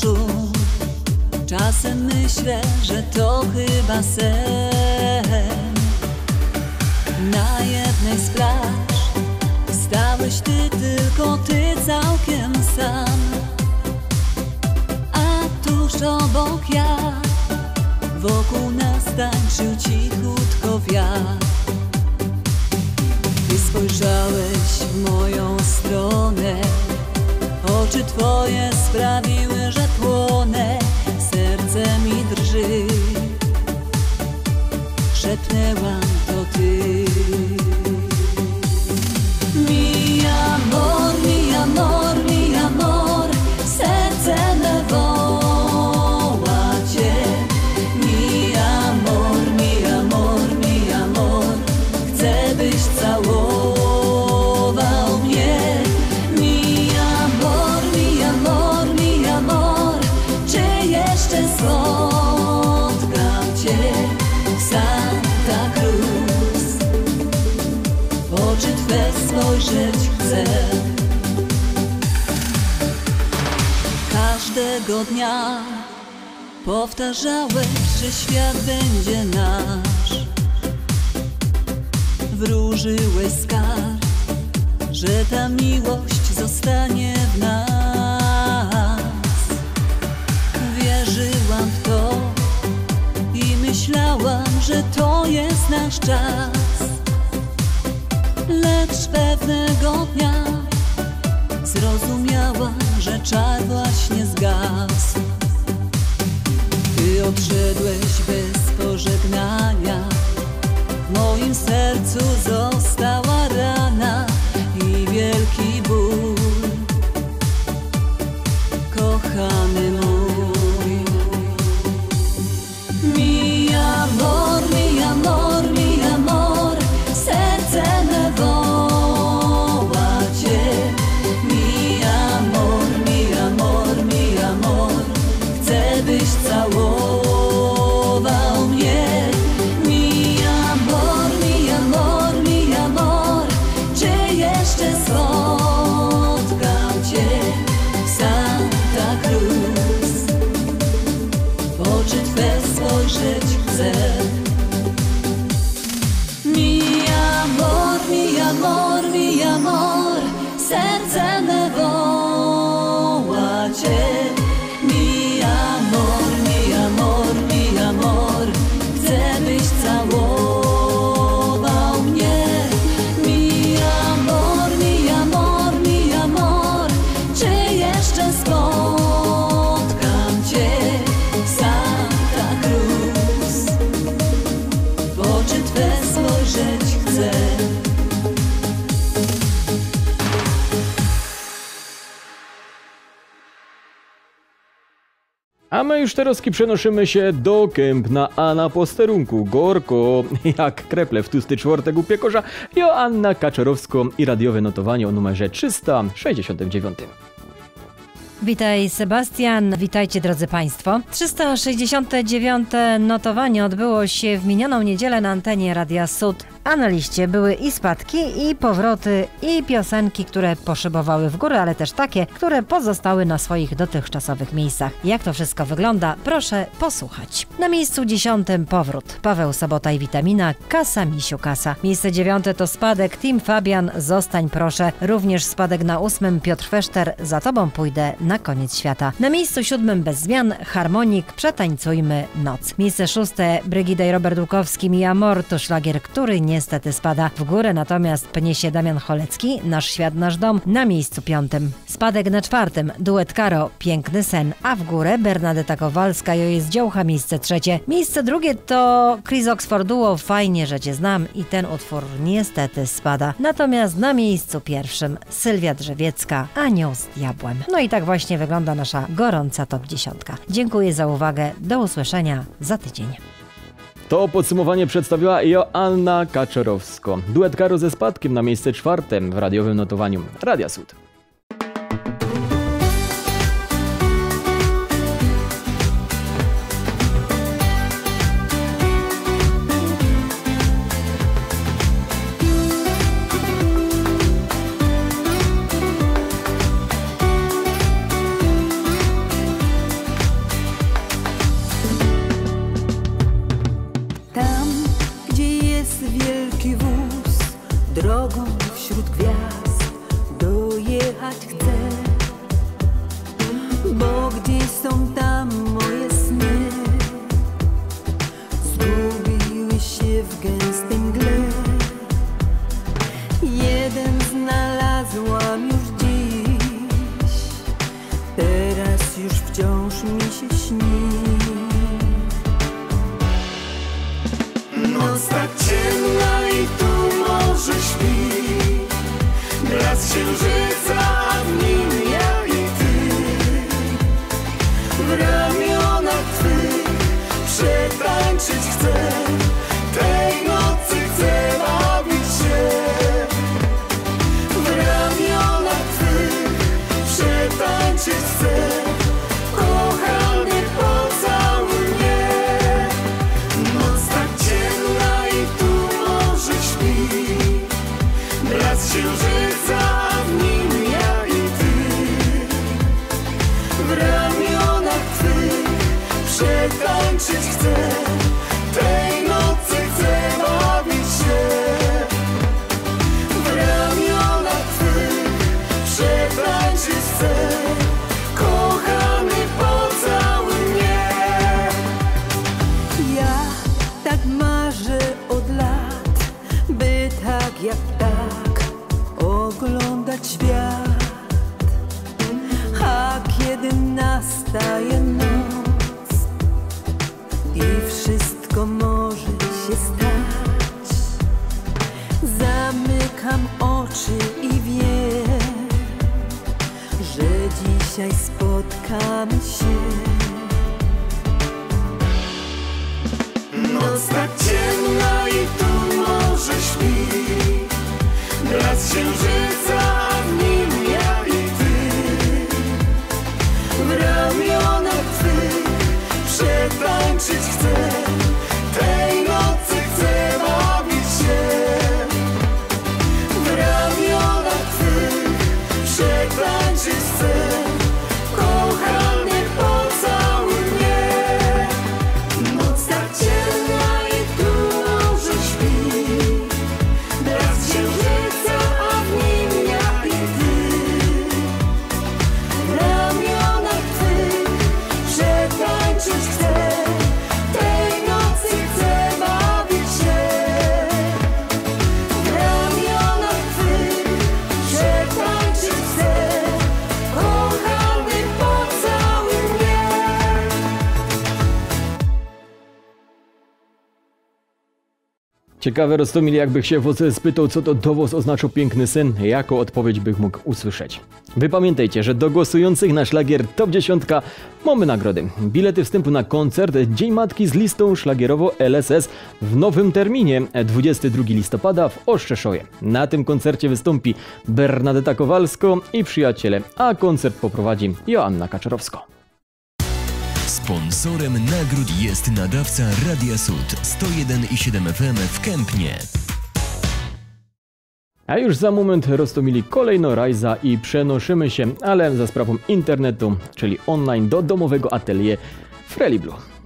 szum. Czasem myślę, że to chyba sen. Na jednej z plaż stałeś ty, tylko ty całkiem sam. A tuż obok ja, wokół nas tańczył cichutko wiatr. Ty spojrzałeś w moją stronę, oczy twoje sprawiły, że płonę, serce mi drży. Szepnęłam to ty. Mi amor, Każdego dnia powtarzałeś, że świat będzie nasz. Wróżyłeś skarb, że ta miłość zostanie w nas. Wierzyłam w to i myślałam, że to jest nasz czas. Lecz pewnego dnia zrozumiałam, że czar właśnie zgasł. Ty odszedłeś bez A my już teraz przenosimy się do Kępna, a na posterunku gorko, jak kreple w tłusty czwartek u piekorza, Joanna Kaczorowsko i radiowe notowanie o numerze 369. Witaj Sebastian, witajcie drodzy Państwo. 369 notowanie odbyło się w minioną niedzielę na antenie Radia Sud. A na liście były i spadki, i powroty, i piosenki, które poszybowały w górę, ale też takie, które pozostały na swoich dotychczasowych miejscach. Jak to wszystko wygląda, proszę posłuchać. Na miejscu dziesiątym powrót. Paweł Sobota i Witamina, Kasa Misiu Kasa. Miejsce dziewiąte to spadek, Tim Fabian, Zostań proszę. Również spadek na ósmym Piotr Feszter, Za tobą pójdę na koniec świata. Na miejscu siódmym bez zmian, Harmonik, Przetańcujmy noc. Miejsce szóste, Brygida i Robert Łukowski, Mi Amor, to szlagier, który niestety spada. W górę natomiast pnie się Damian Cholecki, Nasz świat, nasz dom, na miejscu piątym. Spadek na czwartym, duet Karo, Piękny sen, a w górę Bernadetta Kowalska, Jo jest dziołcha, miejsce trzecie. Miejsce drugie to Chris Oxford Duo, Fajnie, że cię znam i ten utwór niestety spada. Natomiast na miejscu pierwszym Sylwia Drzewiecka, Anioł z diabłem. No i tak właśnie wygląda nasza gorąca top dziesiątka. Dziękuję za uwagę, do usłyszenia za tydzień. To podsumowanie przedstawiła Joanna Kaczorowsko. Duet Karo ze spadkiem na miejsce czwartym w radiowym notowaniu Radia Sud. Nastaje noc przetańczyć chcę Ciekawe Rostomil, jakbych się spytał, co to dowóz oznaczał piękny syn, jaką odpowiedź bych mógł usłyszeć. Wy pamiętajcie, że do głosujących na szlagier Top 10 mamy nagrody. Bilety wstępu na koncert Dzień Matki z listą szlagierowo LSS w nowym terminie 22 listopada w Oszczeszowie. Na tym koncercie wystąpi Bernadetta Kowalsko i przyjaciele, a koncert poprowadzi Joanna Kaczorowska. Sponsorem nagród jest nadawca Radia Sud 101,7 FM w Kępnie. A już za moment roztomili kolejno Rajza i przenoszymy się, ale za sprawą internetu, czyli online do domowego atelier Freli Blue.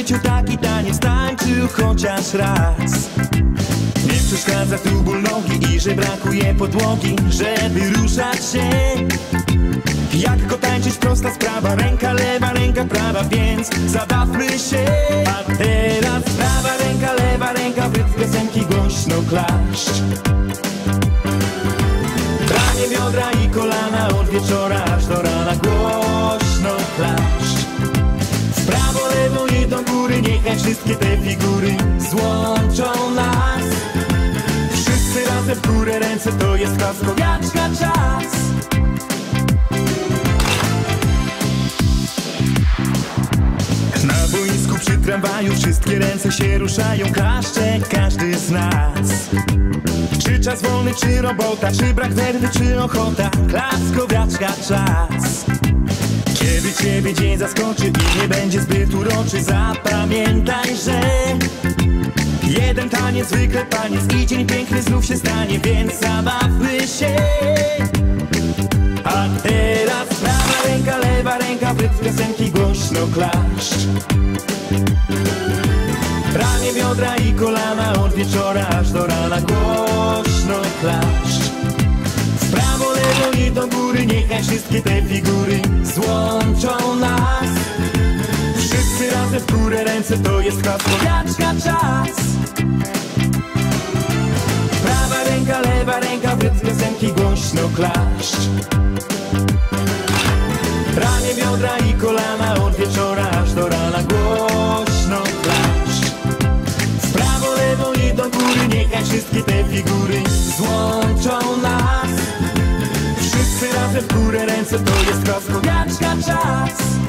Życiu taki taniec tańczył chociaż raz. Nie przeszkadza tu ból nogi i że brakuje podłogi, żeby ruszać się. Jak go tańczyć, prosta sprawa, ręka lewa, ręka prawa, więc zabawmy się. A teraz prawa ręka, lewa ręka, w piosenki głośno klaszcz. Branie biodra i kolana od wieczora aż do rana głośno niechaj wszystkie te figury złączą nas. Wszyscy razem w górę ręce to jest klaskowiaczka czas. Na boisku przy tramwaju wszystkie ręce się ruszają Klaszcze każdy z nas. Czy czas wolny, czy robota, czy brak werwy, czy ochota Klaskowiaczka czas ciebie dzień zaskoczy i nie będzie zbyt uroczy. Zapamiętaj, że Jeden taniec, zwykle taniec i dzień piękny znów się stanie Więc zabawmy się. A teraz prawa ręka, lewa ręka w piosenki głośno klaszcz. Ramię, biodra i kolana od wieczora aż do rana głośno klaszcz lewo i do góry niechaj wszystkie te figury złączą nas. Wszyscy razem w górę ręce to jest klaskowiaczka czas. Prawa ręka, lewa ręka w rytm piosenki głośno klaszcz. Ramię, biodra i kolana od wieczora aż do rana głośno klaszcz. W prawo, lewo i do góry niechaj wszystkie te figury tańce to jest rozgoniaczka czas.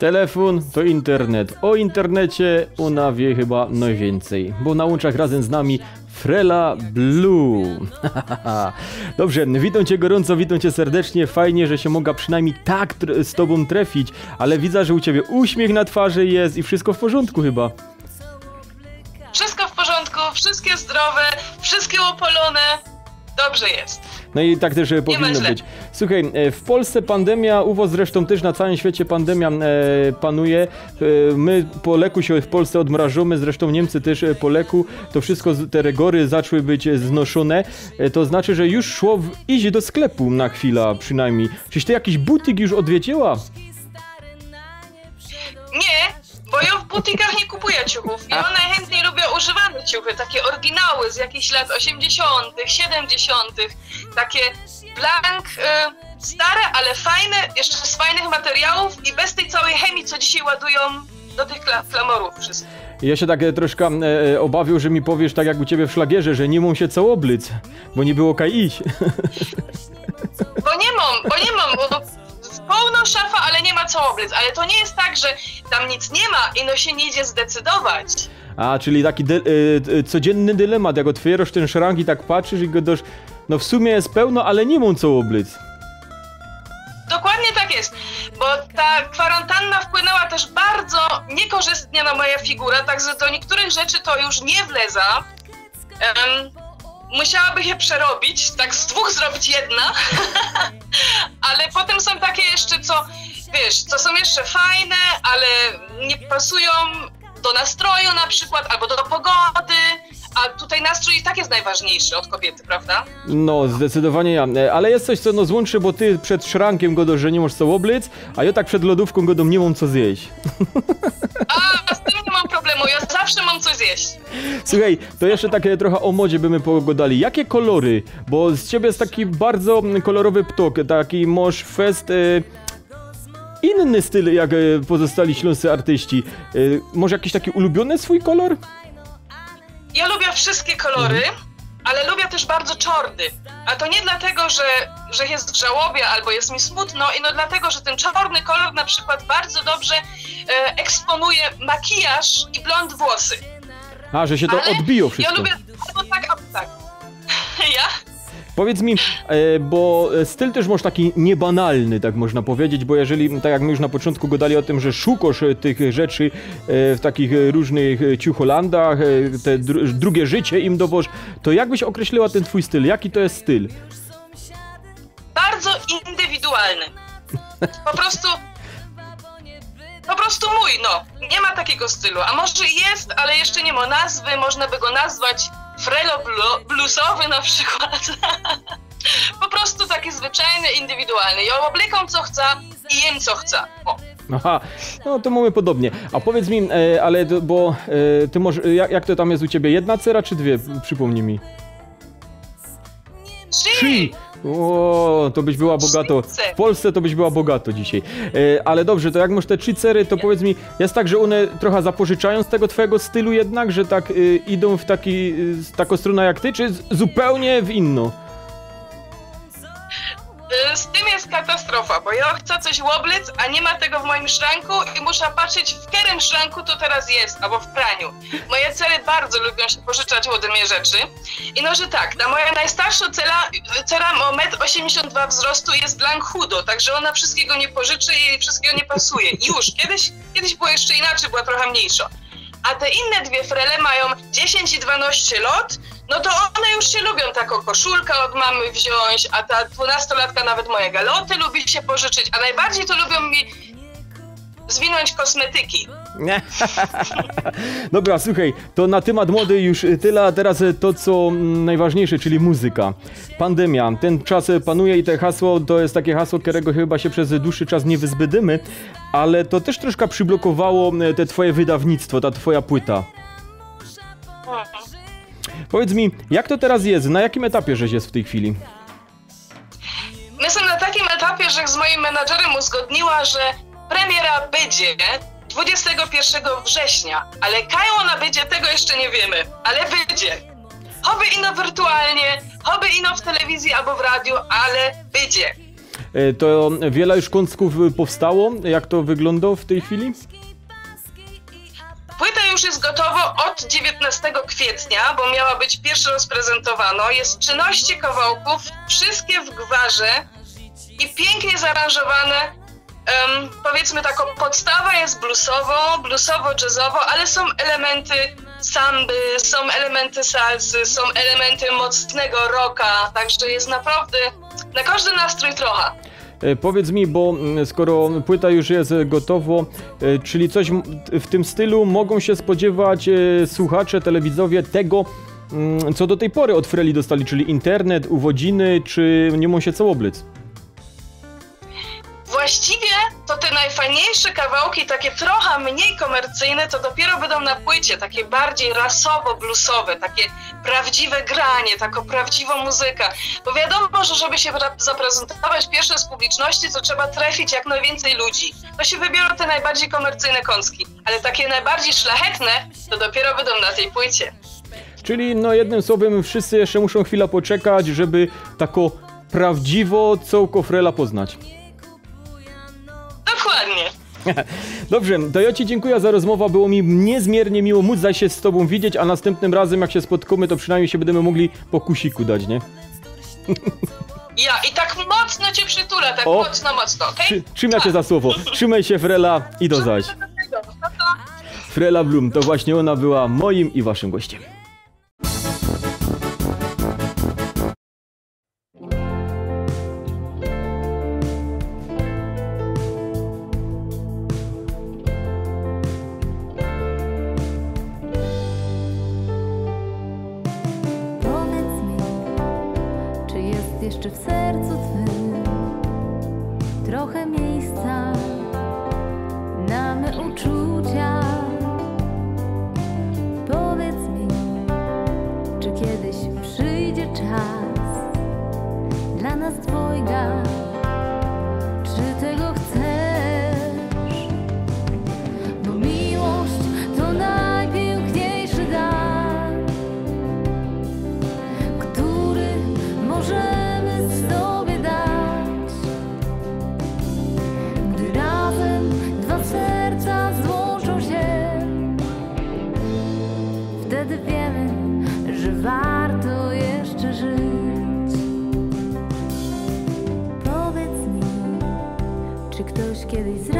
Telefon to internet. O internecie ona wie chyba najwięcej, bo na łączach razem z nami Frela Blue. Dobrze, witam cię gorąco, witam cię serdecznie. Fajnie, że się mogła przynajmniej tak z tobą trafić, ale widzę, że u ciebie uśmiech na twarzy jest i wszystko w porządku chyba. Wszystko w porządku, wszystkie zdrowe, wszystkie opolone. Dobrze jest. No i tak też e, powinno być. Słuchaj, e, w Polsce pandemia, u was zresztą też na całym świecie pandemia e, panuje. My po leku się w Polsce odmrażamy, zresztą Niemcy też po leku. To wszystko, te rygory zaczęły być znoszone. To znaczy, że już szło w, iść do sklepu na chwilę przynajmniej. Czyś ty jakiś butik już odwiedziła? Bo ja w butikach nie kupuję ciuchów. Ja najchętniej lubię używane ciuchy, takie oryginały z jakichś lat 80., 70., takie blank, y, stare, ale fajne, jeszcze z fajnych materiałów i bez tej całej chemii, co dzisiaj ładują do tych kla- flamorów wszystkich. Ja się tak e, troszkę e, e, obawiał, że mi powiesz tak jak u ciebie w szlagierze, że nie mam się co oblyc, bo nie było kaj iść. Bo nie mam, bo nie mam, bo pełno szafa, ale nie ma co obliec. Ale to nie jest tak, że tam nic nie ma i no się nie idzie zdecydować. A, czyli taki dy, y, y, codzienny dylemat, jak otwierasz ten szrank i tak patrzysz i go dosz... No w sumie jest pełno, ale nie mam co oblyc. Dokładnie tak jest, bo ta kwarantanna wpłynęła też bardzo niekorzystnie na moją figurę, także do niektórych rzeczy to już nie wleza. Em, musiałaby się przerobić, tak z dwóch zrobić jedna, ale potem są takie jeszcze, co wiesz, co są jeszcze fajne, ale nie pasują do nastroju na przykład, albo do pogody, a tutaj nastrój i tak jest najważniejszy od kobiety, prawda? No, zdecydowanie ja. E, Ale jest coś, co no złączy, bo ty przed szrankiem go do, że nie masz co oblyc, a ja tak przed lodówką go do nie mam co zjeść. A, z tym nie mam problemu, ja zawsze mam coś zjeść. Słuchaj, to jeszcze takie trochę o modzie bymy pogadali. Jakie kolory? Bo z ciebie jest taki bardzo kolorowy ptok, taki moż fest... E, inny styl jak e, pozostali śląscy artyści. Może jakiś taki ulubiony swój kolor? Ja lubię wszystkie kolory, ale lubię też bardzo czorny. A to nie dlatego, że, że jest w żałobie albo jest mi smutno, i no dlatego, że ten czarny kolor na przykład bardzo dobrze e, eksponuje makijaż i blond włosy. A, że się to Ale odbiło wszystko. Ja lubię albo tak, albo tak. Ja? Powiedz mi, e, bo styl też masz taki niebanalny, tak można powiedzieć, bo jeżeli, tak jak my już na początku gadali o tym, że szukasz e, tych rzeczy e, w takich e, różnych e, ciucholandach, e, te dru drugie życie im dowoż, to jak byś określiła ten twój styl? Jaki to jest styl? Bardzo indywidualny. Po prostu. Po prostu mój, no. Nie ma takiego stylu. A może jest, ale jeszcze nie ma nazwy. Można by go nazwać Frelo blu- bluesowy na przykład. po prostu taki zwyczajny, indywidualny. Ja oblekam co chcę i jem co chcę. O. Aha, no to mamy podobnie. A powiedz mi, e, ale to, bo e, ty może, jak, jak to tam jest u ciebie? Jedna cera czy dwie? Przypomnij mi. Trzy! O, to byś była bogato. W Polsce to byś była bogato dzisiaj. E, ale dobrze, to jak masz te trzy cery, to powiedz mi, jest tak, że one trochę zapożyczają z tego twojego stylu jednak, że tak y, idą w taki, y, taką stronę jak ty, czy z, zupełnie w inną? Z tym jest katastrofa, bo ja chcę coś łoblic, a nie ma tego w moim szranku i muszę patrzeć, w którym szranku to teraz jest, albo w praniu. Moje cele bardzo lubią się pożyczać mnie rzeczy. I no, że tak, ta moja najstarsza cela, cela o 1,82 m wzrostu jest blank chudo, także ona wszystkiego nie pożyczy i jej wszystkiego nie pasuje. Już, kiedyś, kiedyś było jeszcze inaczej, była trochę mniejsza. A te inne dwie frele mają 10 i 12 lot, no to one już się lubią taką koszulkę od mamy wziąć, a ta dwunastolatka nawet moje galoty lubi się pożyczyć, a najbardziej to lubią mi zwinąć kosmetyki. Dobra, słuchaj, to na temat mody już tyle, a teraz to, co najważniejsze, czyli muzyka. Pandemia, ten czas panuje i te hasło to jest takie hasło, którego chyba się przez dłuższy czas nie wyzbydymy, ale to też troszkę przyblokowało e, te twoje wydawnictwo, ta twoja płyta. Powiedz mi, jak to teraz jest? Na jakim etapie żeś jest w tej chwili? Jestem na takim etapie, że z moim menadżerem uzgodniła, że premiera będzie 21 września, ale kiedy ona będzie, tego jeszcze nie wiemy, ale będzie. Choby ino wirtualnie, choby ino w telewizji albo w radiu, ale będzie. E, To wiele już kąsków powstało? Jak to wygląda w tej chwili? Płyta już jest gotowa od 19 kwietnia, bo miała być pierwszy raz prezentowana. Jest 13 kawałków, wszystkie w gwarze i pięknie zaaranżowane. Em, powiedzmy taką podstawa jest bluesowo, bluesowo-jazzowo, ale są elementy samby, są elementy salsy, są elementy mocnego rocka, także jest naprawdę na każdy nastrój trochę. E, Powiedz mi, bo skoro płyta już jest gotowo, e, czyli coś w tym stylu mogą się spodziewać e, słuchacze, telewidzowie tego, co do tej pory od Freli dostali, czyli internet, uwodziny, czy nie się co najfajniejsze kawałki, takie trochę mniej komercyjne, to dopiero będą na płycie, takie bardziej rasowo-bluesowe, takie prawdziwe granie, taką prawdziwą muzykę. Bo wiadomo, że żeby się zaprezentować pierwsze z publiczności, to trzeba trafić jak najwięcej ludzi. To się wybiorą te najbardziej komercyjne kąski, ale takie najbardziej szlachetne, to dopiero będą na tej płycie. Czyli no jednym słowem wszyscy jeszcze muszą chwilę poczekać, żeby tako prawdziwo cołko Frela poznać. Dobrze, to ja Ci dziękuję za rozmowę, było mi niezmiernie miło móc zaś się z Tobą widzieć, a następnym razem jak się spotkamy, to przynajmniej się będziemy mogli po kusiku dać, nie? Ja i tak mocno cię przytulę, tak O. mocno, mocno, okej? Trzy, trzymaj się za słowo, trzymaj się Frela i do zaś. Frela Blum, to właśnie ona była moim i Waszym gościem. Kiedyś przyjdzie czas dla nas dwojga? Czy ktoś